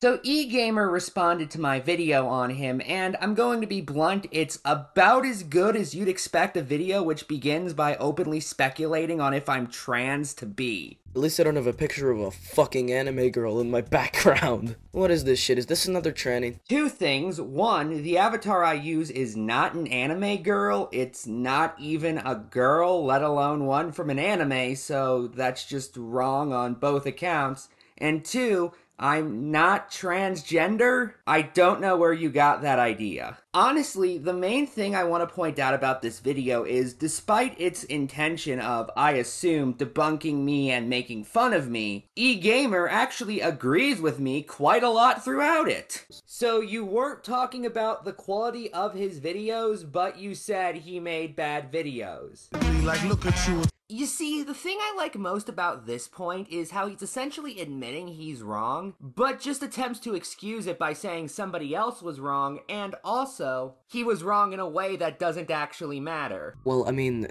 So eGamer responded to my video on him, and I'm going to be blunt, it's about as good as you'd expect a video which begins by openly speculating on if I'm trans to be. At least I don't have a picture of a fucking anime girl in my background. What is this shit? Is this another tranny? Two things. One, the avatar I use is not an anime girl. It's not even a girl, let alone one from an anime, so that's just wrong on both accounts. And two, I'm not transgender. I don't know where you got that idea. Honestly, the main thing I want to point out about this video is despite its intention of, I assume, debunking me and making fun of me, eGamer actually agrees with me quite a lot throughout it. So you weren't talking about the quality of his videos, but you said he made bad videos. Like, look at you. You see, the thing I like most about this point is how he's essentially admitting he's wrong, but just attempts to excuse it by saying somebody else was wrong, and also, he was wrong in a way that doesn't actually matter. Well, I mean,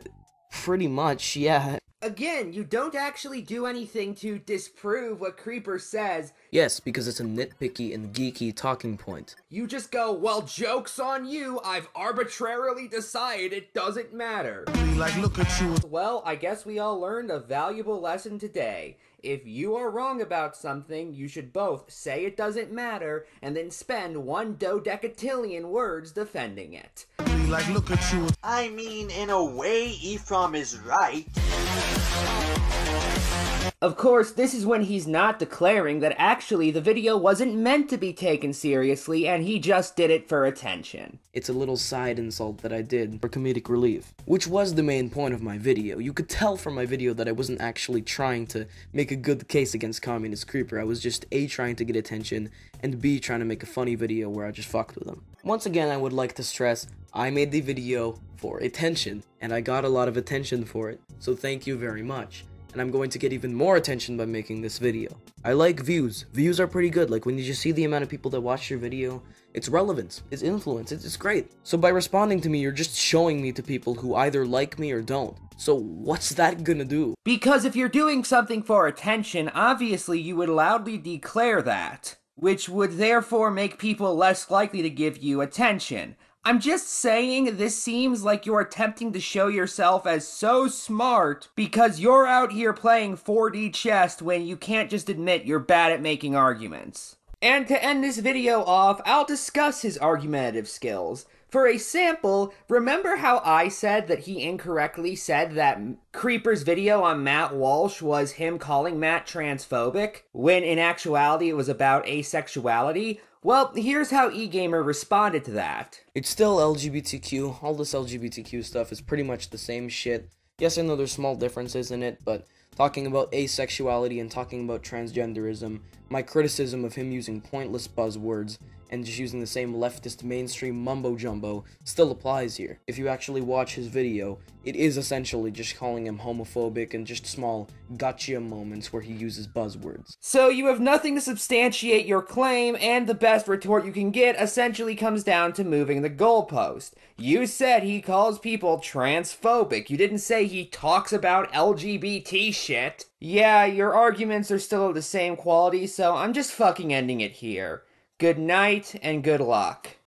pretty much, yeah. Again, you don't actually do anything to disprove what Creeper says. Yes, because it's a nitpicky and geeky talking point. You just go, well, joke's on you. I've arbitrarily decided it doesn't matter. Like, look at you. Well, I guess we all learned a valuable lesson today. If you are wrong about something, you should both say it doesn't matter and then spend one dodecatillion words defending it. Like, look at you. I mean, in a way, Ephrom is right. Yeah. Of course, this is when he's not declaring that actually the video wasn't meant to be taken seriously and he just did it for attention. It's a little side insult that I did for comedic relief, which was the main point of my video. You could tell from my video that I wasn't actually trying to make a good case against Communist Creeper. I was just A, trying to get attention, and B, trying to make a funny video where I just fucked with him. Once again, I would like to stress, I made the video for attention, and I got a lot of attention for it, so thank you very much and I'm going to get even more attention by making this video. I like views. Views are pretty good. Like when you just see the amount of people that watch your video, it's relevance, it's influence, it's, it's great. So by responding to me, you're just showing me to people who either like me or don't. So what's that gonna do? Because if you're doing something for attention, obviously you would loudly declare that, which would therefore make people less likely to give you attention. I'm just saying this seems like you're attempting to show yourself as so smart because you're out here playing 4D chess when you can't just admit you're bad at making arguments. And to end this video off, I'll discuss his argumentative skills. For a sample, remember how I said that he incorrectly said that Creeper's video on Matt Walsh was him calling Matt transphobic, when in actuality it was about asexuality? Well, here's how eGamer responded to that. It's still LGBTQ. All this LGBTQ stuff is pretty much the same shit. Yes, I know there's small differences in it, but talking about asexuality and talking about transgenderism, my criticism of him using pointless buzzwords and just using the same leftist mainstream mumbo jumbo still applies here. If you actually watch his video, it is essentially just calling him homophobic and just small gotcha moments where he uses buzzwords. So you have nothing to substantiate your claim, and the best retort you can get essentially comes down to moving the goalpost. You said he calls people transphobic. You didn't say he talks about LGBT shit. Yeah, your arguments are still of the same quality, so I'm just fucking ending it here. Good night and good luck.